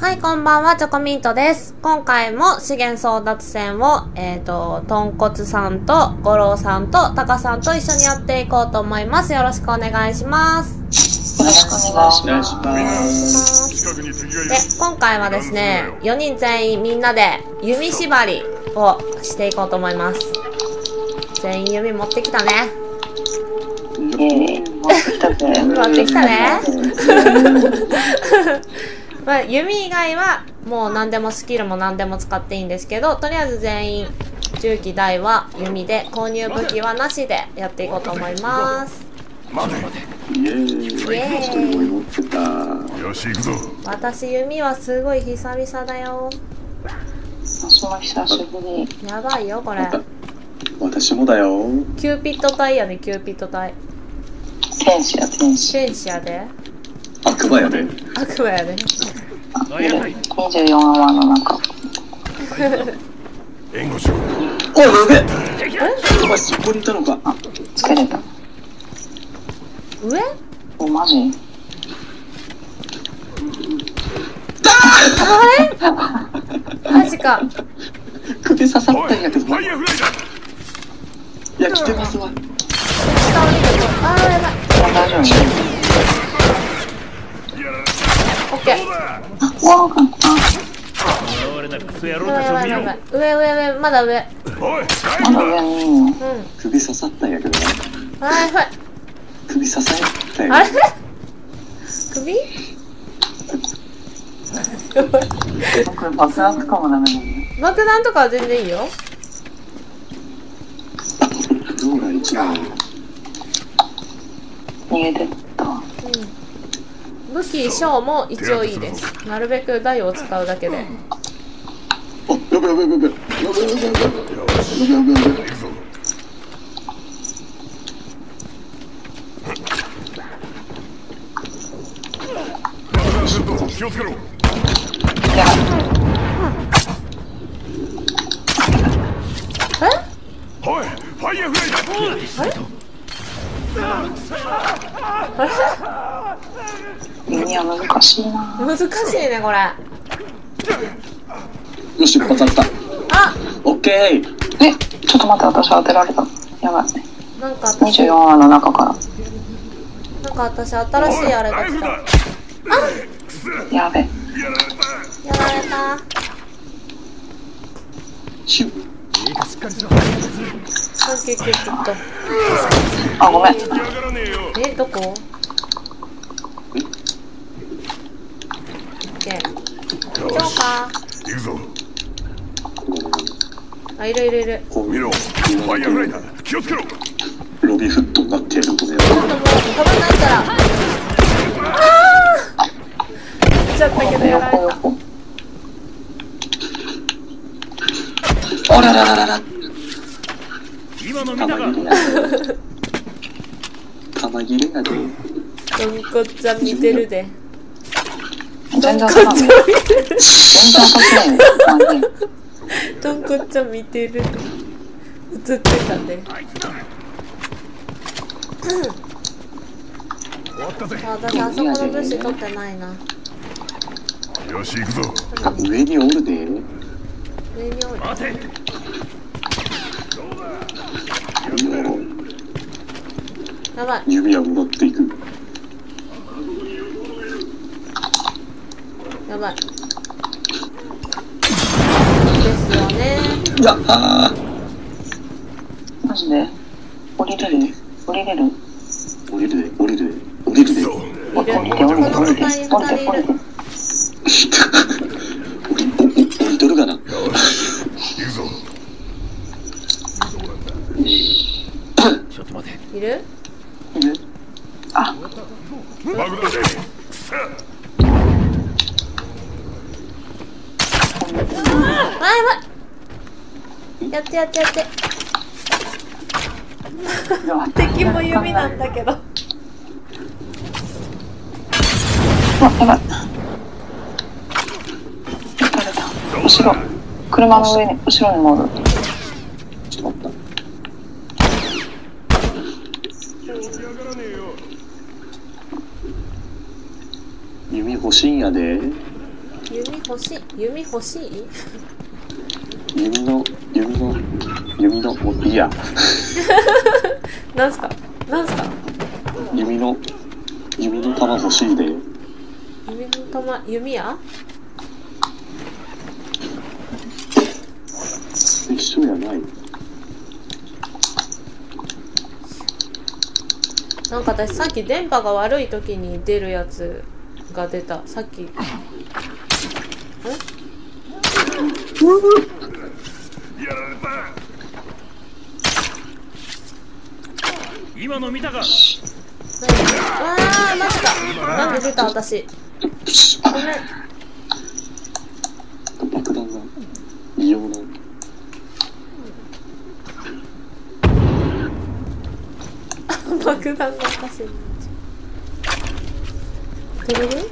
はい、こんばんは、チョコミントです。今回も資源争奪戦を、えっ、と、とんこつさんと、五郎さんと、たかさんと一緒にやっていこうと思います。よろしくお願いします。よろしくお願いします。お願い。します。で、今回はですね、4人全員みんなで弓縛りをしていこうと思います。全員弓持ってきたね。えー、持ってきたぜ。持ってきたね。まあ、弓以外はもう何でもスキルも何でも使っていいんですけどとりあえず全員銃器類は弓で購入武器はなしでやっていこうと思います待てイエーイ。よし行くぞ私弓はすごい久々だよ私も久しぶり。やばいよこれ私もだよ。キューピッド隊やねキューピッド隊天使や天使。戦士やで悪魔やで。悪魔やで。24アワーの中。援護しろおい、やべえお前そこにいたのか。あ、つけれた。上お、マジあれマジか首刺さったんやけど。いや、来てますわ。下降りるとあーやばい大丈夫ケーどうだわあ、あ、俺なクソ野郎やばいたちを見ろやばいやばい上上上まだ上まだ上うん首刺さったんやけどね。はいはい首刺さったんあれやけど。首これ爆弾とかもダメだね。爆弾とかは全然いいよどうが一番逃げてった。武器小も一応いいです。なるべく台を使うだけで。あ、やべやべやべやべ。やべやべやべやべやべ。やべ気をつけろいや、え？おいファイヤーフライだ耳は難しいな。難しいねこれよし、当たった。あオッケー。え、ちょっと待って、私当てられた。やばい。なんか私24話の中かなんか私新しいあれが来ただら。やべ。やられたシュットあ、ごめん。えどこオッケージョーカ行くぞーあいるいるいる見ろファイヤーフライだ気をつけろロビーフットになってやるこれ。ちょっともう飛ばないからああちゃったけどやられた横。あららららら。今の見たか玉 切れやで。玉切れやで。どんこちゃん見てるで全然当たらんね。全然当たってないね。マジでどんこちゃん見てるで映ってたね終わったぜあ私あそこの物資取ってないなよし行くぞあ上におるで。上におい待てやばい指は戻っていく。い。ですよね。いや、あマジで？降りれる？降りれる？降りるで、降りる。で、降りる。で。降りて、降り降り降り降りて。降り、お、お、降りとるがな？ちょっと待て。いる？いる？あ、爆弾でくさあやばいやってやってやって敵も指なんだけどあ、やばい。後ろ。車の上に、後ろに戻る。ちょっと弓欲しいんやで。弓欲しい弓欲しい？弓の弓の弓のもういいや。なんすか？なんすか？弓の弓の玉欲しいで。弓の玉弓矢？一緒やない。なんか私さっき電波が悪い時に出るやつが出た。さっき やられた。今の見たか？何わあマジかなんで出た私。ごめん。爆弾が異様な爆弾がおかしい。取れる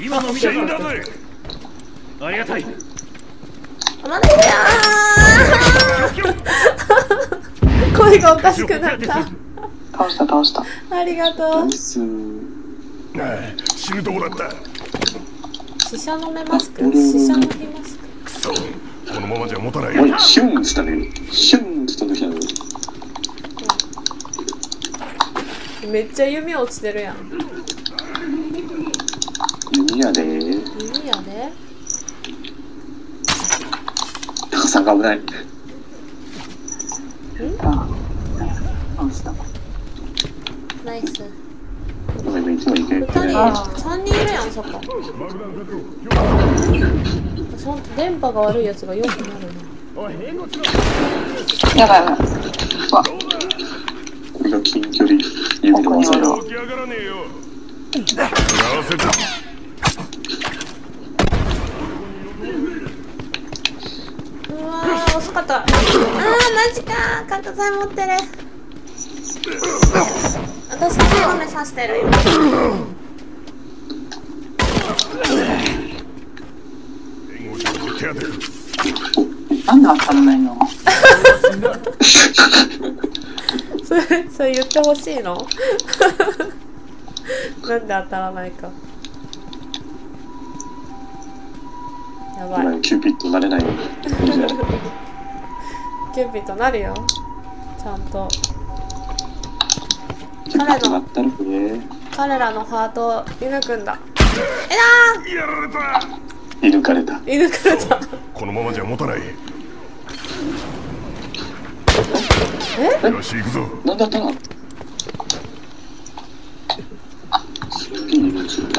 今の見たかありがたい。あまだいるやー。声がおかしくなった。倒した倒した。ありがとう。死ぬとこだった。死者の目マスク？死者の日マスク。くそこのままじゃ持たないよ。おいシュンしたね。シュンした時なのめっちゃ弓落ちてるやん。弓矢で。弓やで？高さんが危ないあ、倒した。ナイスごめんいつもいける二人三人いるやんそっか爆弾確保そん電波が悪いやつがよくなるなやばいやばい。うわ、これが近距離弓の技だ起き上がらねえよ合わせたうわー遅かったあーマジかー。角材持ってる。私の目刺してる今援護しろ手当てるなんで当たらないの？それそれ言ってほしいの？なんで当たらないか。やばい。今キューピッドなれないキューピッドなるよ。ちゃんと。キューピッドなったらね。彼らのハートを射抜くんだ。えやられた。射抜かれた。射抜かれたこのままじゃ持たない。え？よし行くぞ。なんだったの？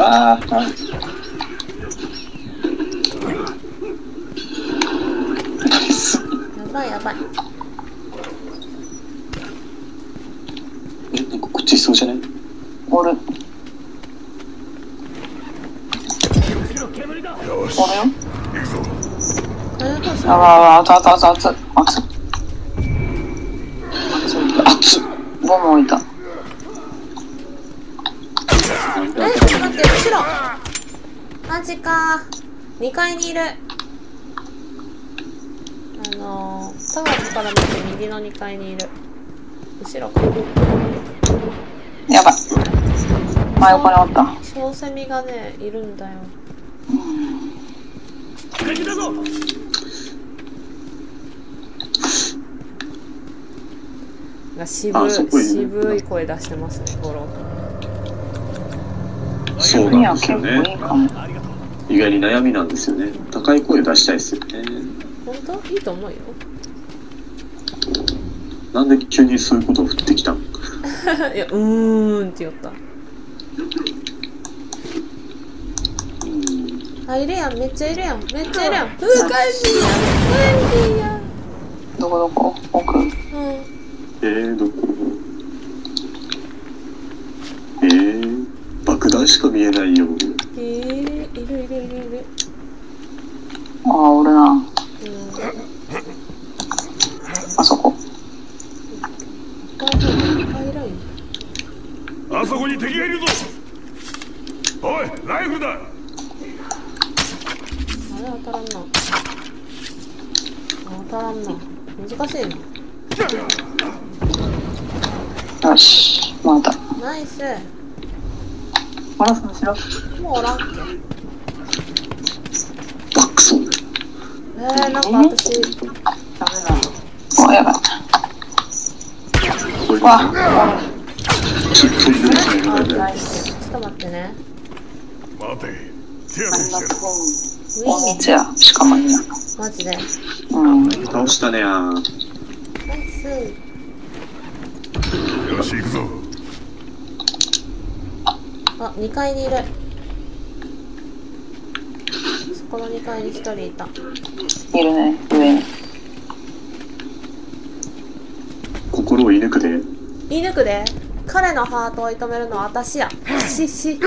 あーあナイスやばいやばいえなんかこっちいそうじゃない？おる、煙だよしおるよ。行くぞこれどうしやばいやばい、熱々熱々熱々。熱っボム置いた。えちょっと待って後ろマジか2階にいるあのー、田垣から見て右の2階にいる。後ろか。やば。い。真横におった。小セミがねいるんだよ。敵だぞ。が渋渋い声出してますねゴロ。そうなんですよね。構いいかも。意外に悩みなんですよね。高い声出したいですよね本当？いいと思うよ。なんで急にそういうことを振ってきたの？いやうーんって言った。うん。あいるやん。めっちゃいるやん。めっちゃいるやん。うー帰りや。帰りや。どこどこ？奥。うん。えー、どこ？えー、爆弾しか見えないよ。えー、いるいるいるいる。ああ、おるな。うんあそこ。いっぱいいっぱいいるんあそこに敵がいるぞおいライフルだあれ当たらんな当たらんな難しいなよし。また。ナイスマラソンしろ。もうおらんっけえー、なんか私ダメだ。お、やばい。わ、しっあるナイスちょっと待ってね。マジで。倒したねやんよし行くぞあ2階にいるそこの2階に1人いたいるね、上に。心を射抜くで言い抜くで？彼のハートを射止めるのは私や。しし。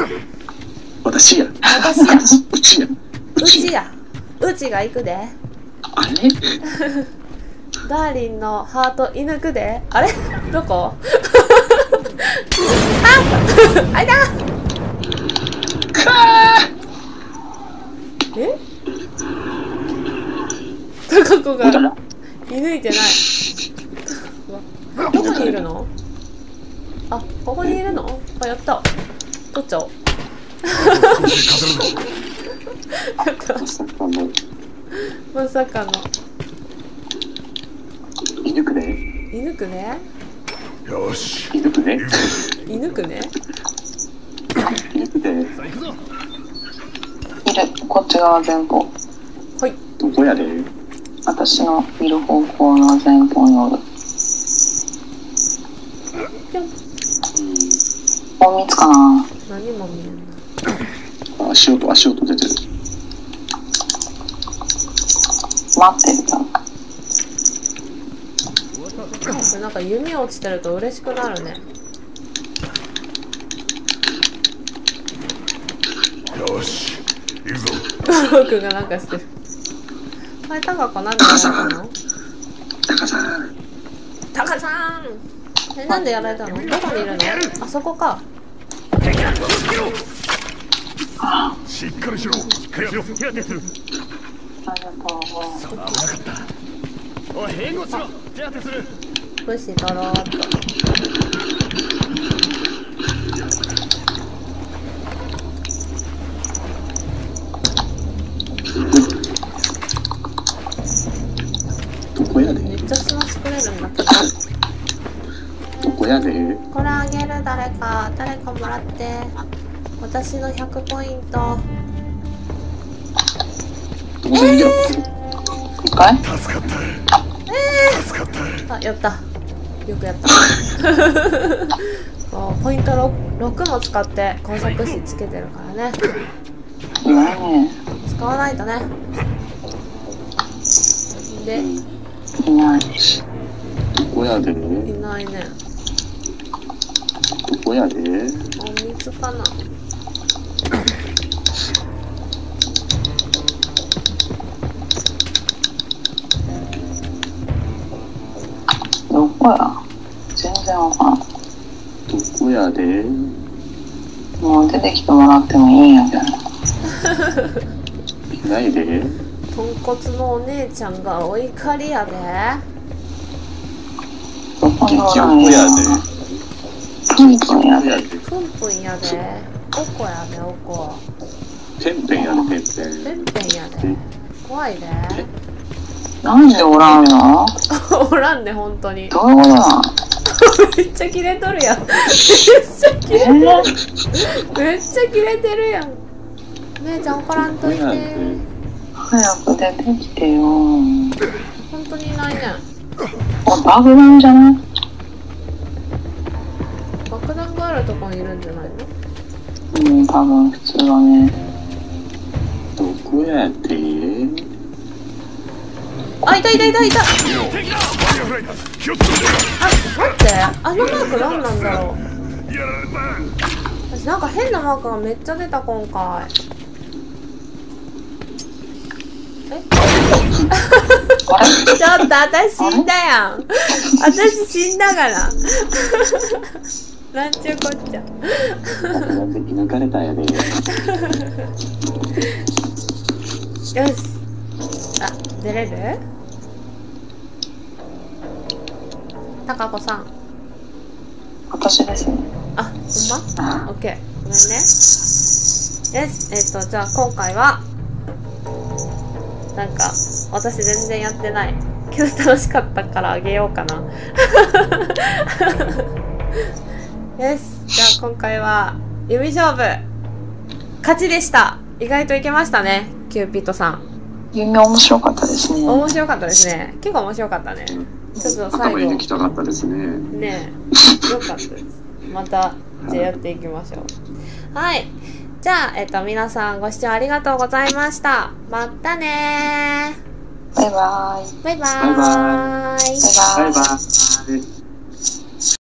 私や。私や。うちや。ううちや。うちが行くで。あれ？ダーリンのハート射抜くで。あれ？どこ？ああいた！え？高子が射抜いてない。どこにいるの？あここにいるの？あやった。取っちゃおう。まさかの。まさかの射抜くで射抜くね？よし。射抜くで行くぞ射抜くね？射抜くでさあ行くぞ。いる。こっち側前方。はい。どこやで？私のいる方向の前方におる。ぴょんお水かな。何も見えんな。足音足音出てる。待ってるな。んか弓落ちてると嬉しくなるね。よし行くぞ。僕がなんかしてる。あれ高子なんでやられたの？タカさん。タカさん！えなんでやられたの？どこにいるの？あそこかしっかりしろ。しっかりしろ。手当てするありがとう。おい援護しろ手当てする武士取ろうっとどこやでこれあげる誰か誰かもらって。私の100ポイント。当然や一回助かった。助かった。あやった。よくやった。もうポイント 6, 6も使って工作士つけてるからね。いないね。使わないとね。でいない。どこやでいないね。どこやで。お水かな。どこや？全然わからん。どこやで？もう出てきてもらってもいいんやけど。いないで。豚骨のお姉ちゃんがお怒りやで。どこにおどらんこやで？プンプンやで。どこやでプンプンやで。おこやでおこ。ペンペンやでペンペンペンペンやで。怖いで。なんでおらんの？おらんね本当に。どういうことなんめっちゃキレとるやん。めっちゃキレえー、めっちゃキレてるやん。姉ちゃん怒らんといて。早く出てきてよ。本当にいないねこれ爆弾じゃない？爆弾があるとこにいるんじゃないの？うん、多分普通はね。どこやで？あいたいたいたいた。あ待って。あのマーク何なんだろう。私なんか変なマークがめっちゃ出た今回。え？ちょっと私死んだやん。私死んだからなんちゅうこっち。ゃ抜かれたんやで。よし。あ出れる？たかこさん。私ですね。あほんま？オッケー。ごめんね。よしえっとじゃあ今回はなんか私全然やってない。けど楽しかったからあげようかなよしじゃあ今回は弓勝負。勝ちでした。意外といけましたねキューピッドさん。弓面白かったですね。面白かったですね。結構面白かったね。ちょっと最後。頭にきたかったですね。ね。えよかったです。またじゃあやっていきましょう。はい。じゃあ、えっと、皆さんご視聴ありがとうございました。またねバイバイ。バイバーイ。バイバイ。バイバイ。